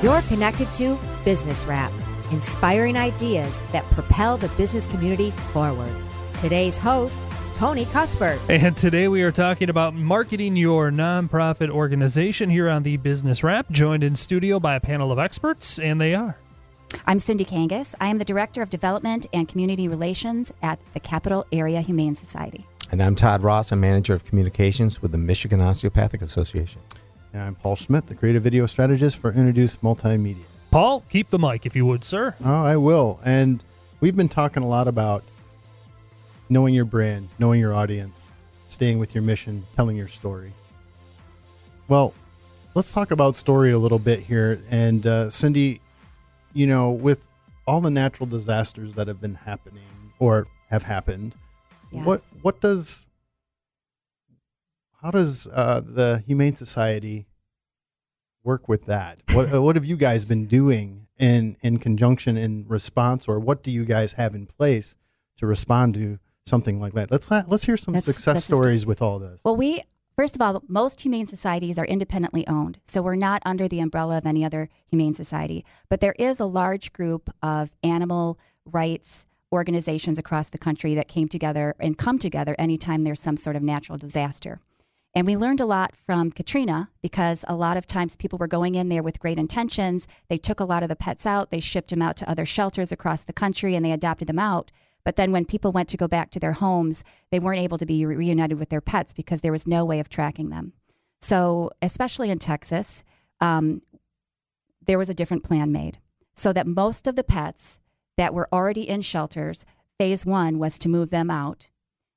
You're connected to Business Rap, inspiring ideas that propel the business community forward. Today's host, Tony Cuthbert. And today we are talking about marketing your nonprofit organization here on the Business Rap, joined in studio by a panel of experts, and they are. I'm Cindy Kangas. I am the Director of Development and Community Relations at the Capital Area Humane Society. And I'm Todd Ross. I'm Manager of Communications with the Michigan Osteopathic Association. And I'm Paul Schmidt, the Creative Video Strategist for UnoDeuce Multimedia. Paul, keep the mic if you would, sir. Oh, I will. And we've been talking a lot about knowing your brand, knowing your audience, staying with your mission, telling your story. Well, let's talk about story a little bit here. And uh, Cindy, you know, with all the natural disasters that have been happening or have happened, yeah. what what does how does uh, the Humane Society work with that? What uh, what have you guys been doing in in conjunction in response, or what do you guys have in place to respond to something like that? Let's let's hear some that's, success that's stories with all this. Well, we first of all, most humane societies are independently owned, so we're not under the umbrella of any other humane society. But there is a large group of animal rights organizations across the country that came together and come together anytime there's some sort of natural disaster. And we learned a lot from Katrina because a lot of times people were going in there with great intentions. They took a lot of the pets out, they shipped them out to other shelters across the country, and they adopted them out. But then when people went to go back to their homes, they weren't able to be reunited with their pets because there was no way of tracking them. So, especially in Texas, um, there was a different plan made so that most of the pets that were already in shelters, phase one was to move them out.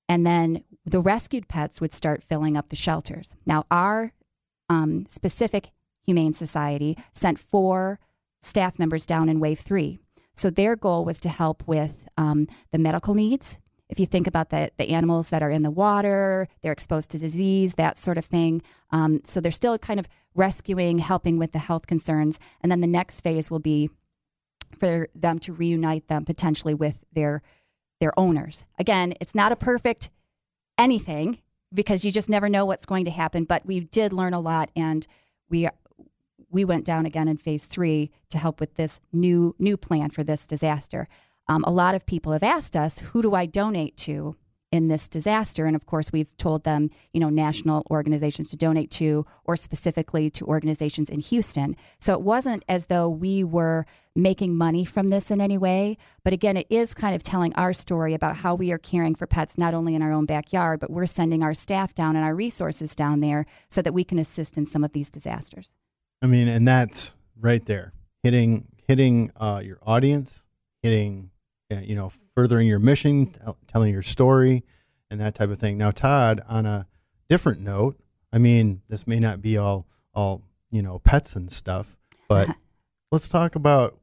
And then the rescued pets would start filling up the shelters. Now, our um, specific Humane Society sent four staff members down in wave three. So their goal was to help with um, the medical needs. If you think about the, the animals that are in the water, they're exposed to disease, that sort of thing. Um, so they're still kind of rescuing, helping with the health concerns. And then the next phase will be for them to reunite them potentially with their their owners. Again, it's not a perfect anything because you just never know what's going to happen. But we did learn a lot, and we we went down again in phase three to help with this new new plan for this disaster. Um, a lot of people have asked us, who do I donate to? In this disaster. And of course, we've told them, you know, national organizations to donate to, or specifically to organizations in Houston. So it wasn't as though we were making money from this in any way. But again, it is kind of telling our story about how we are caring for pets, not only in our own backyard, but we're sending our staff down and our resources down there so that we can assist in some of these disasters. I mean, and that's right there, hitting hitting uh, your audience, hitting you know, furthering your mission, telling your story, and that type of thing. Now, Todd, on a different note, I mean, this may not be all all you know pets and stuff, but let's talk about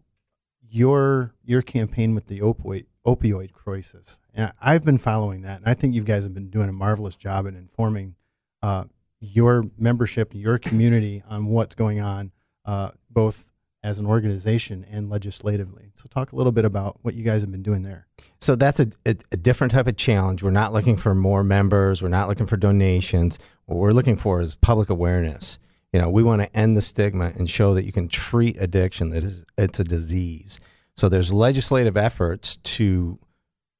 your your campaign with the opioid opioid crisis. And I've been following that, and I think you guys have been doing a marvelous job in informing uh, your membership, your community on what's going on, uh, both as an organization and legislatively. So, talk a little bit about what you guys have been doing there. So, that's a, a, a, different type of challenge. We're not looking for more members, we're not looking for donations. What we're looking for is public awareness. You know, we want to end the stigma and show that you can treat addiction, that is, it's a disease. So, there's legislative efforts to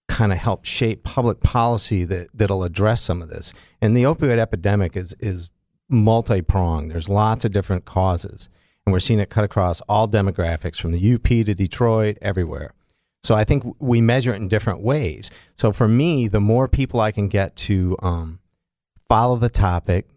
kind of help shape public policy that, that'll address some of this. And the opioid epidemic is, is multi pronged, there's lots of different causes and we're seeing it cut across all demographics from the UP to Detroit, everywhere. So I think we measure it in different ways. So for me, the more people I can get to um, follow the topic,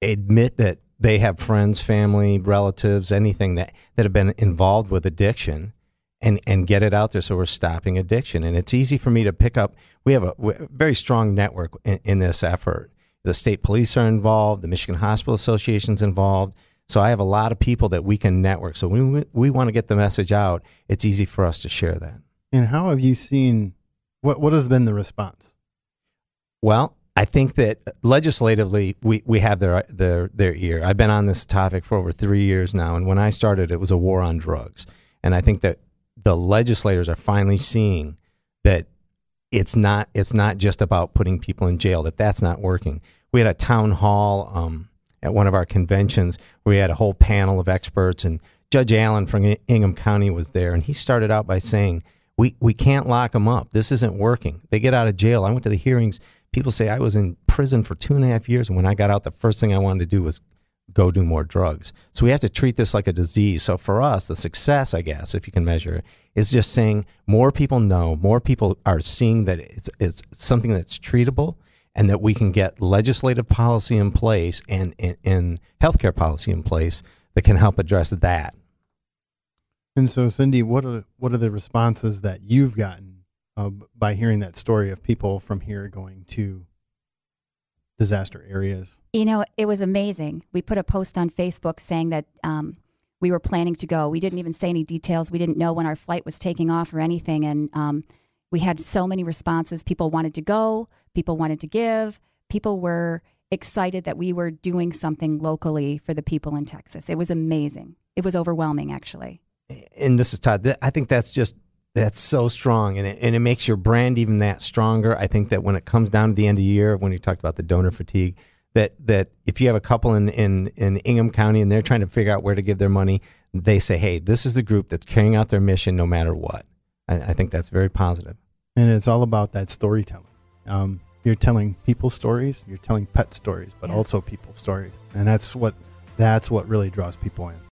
admit that they have friends, family, relatives, anything that, that have been involved with addiction, and and get it out there so we're stopping addiction. And it's easy for me to pick up. We have a, very strong network in, in, this effort. The state police are involved. The Michigan Hospital Association's involved. So I have a lot of people that we can network. So when we, we want to get the message out, it's easy for us to share that. And how have you seen what what has been the response? Well, I think that legislatively we, we have their their their ear. I've been on this topic for over three years now, and when I started, it was a war on drugs. And I think that the legislators are finally seeing that it's not it's not just about putting people in jail. That that's not working. We had a town hall um, at one of our conventions we had a whole panel of experts and Judge Allen from Ingham County was there, and he started out by saying, "We we can't lock them up. This isn't working. They get out of jail. I went to the hearings. People say I was in prison for two and a half years, and when I got out, the first thing I wanted to do was go do more drugs. So we have to treat this like a disease. So for us, the success, I guess, if you can measure it, is just saying more people know, more people are seeing that it's it's something that's treatable and that we can get legislative policy in place and, and, and healthcare policy in place that can help address that. And so, Cindy, what are what are the responses that you've gotten uh, by hearing that story of people from here going to disaster areas? You know, it was amazing. We put a post on Facebook saying that um, we were planning to go. We didn't even say any details. We didn't know when our flight was taking off or anything, and um, we had so many responses. People wanted to go. People wanted to give. People were excited that we were doing something locally for the people in Texas. It was amazing. It was overwhelming, actually. And this is Todd. I think that's just that's so strong, and it, and it makes your brand even that stronger. I think that when it comes down to the end of the year, when you talked about the donor fatigue, that that if you have a couple in in in Ingham County and they're trying to figure out where to give their money, they say, "Hey, this is the group that's carrying out their mission no matter what." I, I think that's very positive. And it's all about that storytelling. Um, you're telling people stories, you're telling pet stories, but Yeah. also people stories, and that's what that's what really draws people in.